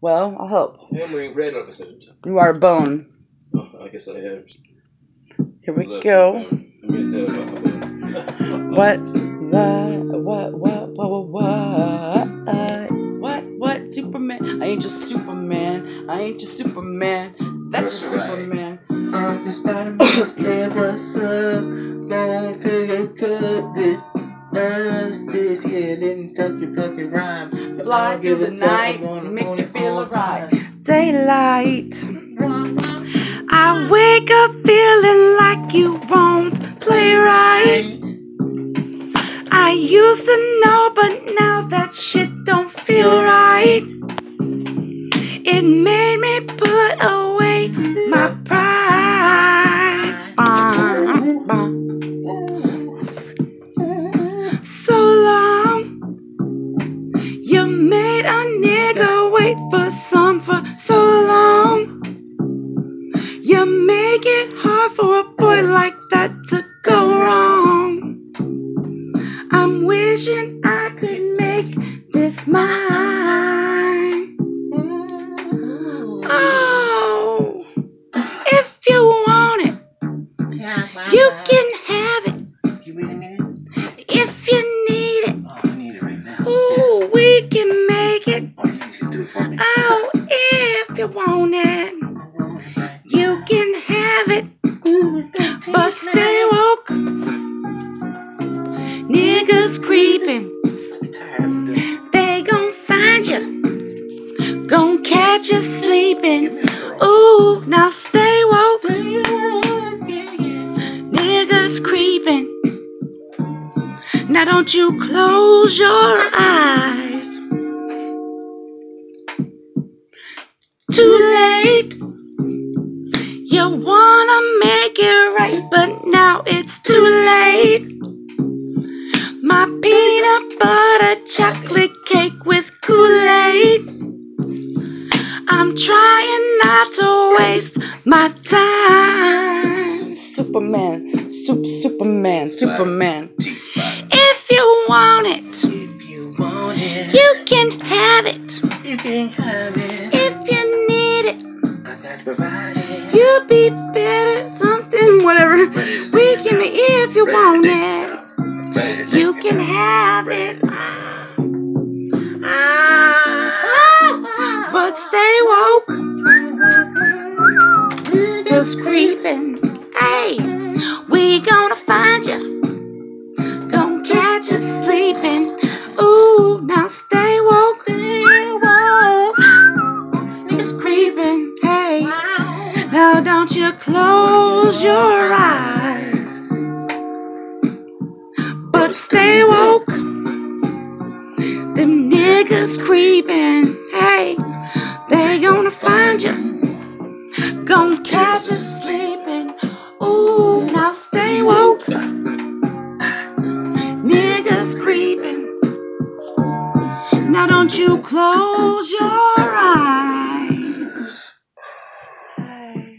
Well, I'll help. I'm wearing red officer. You are a bone. Oh, I guess I am. Here we Look, go. um, I mean, that about my bone. What? What? What? What? What? What? What? What? Superman? I ain't just Superman. I ain't just Superman. That's just right. Superman. I'm the Spider-Man, yeah, what's up? Don't feel good with us this year. Didn't fuck your fucking rhyme. Fly Don't through the fuck, night, I'm gonna make own me it feel alright. night. Daylight. I wake up feeling like you won't play right. I used to know, but now that shit don't feel right. It made me put away boy like that to go wrong. I'm wishing I could make this mine. Oh, if you want it, you can have it. You wait a minute. If you need it, Oh, I need it right now. ooh, we can make it. Oh, you can do it for me. Oh, if you want it, But stay woke. Niggas creeping, they gon' find you. Gon' catch you sleeping. Ooh, now stay woke. Niggas creeping. Now don't you close your eyes. Too late. You wanna make it right, but now it's too late. My peanut butter chocolate cake with Kool-Aid. I'm trying not to waste my time. Superman, sup, Superman, Superman. If you want it, If you want it, you can have it. you can have it. If you need it, I got to provide it. you be better, something, whatever. We can be if you want it. You can have it. Ah, but stay woke. Just creeping. Hey, now don't you close your eyes. But stay woke. Them niggas creeping. Hey, they gonna find you. Gonna catch you sleeping. Ooh, now stay woke. Niggas creeping. Now don't you close your eyes. Hey.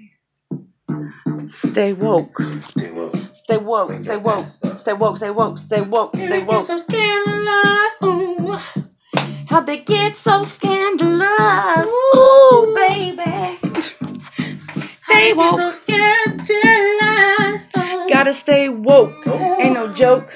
Stay woke. Stay woke. Stay woke. Stay woke. Stay woke. Stay woke. Stay woke. Stay woke. so scandalous. Ooh. How'd they get so scandalous? Ooh, baby. Stay woke. So scandalous. Gotta stay woke. Oh. Ain't no joke.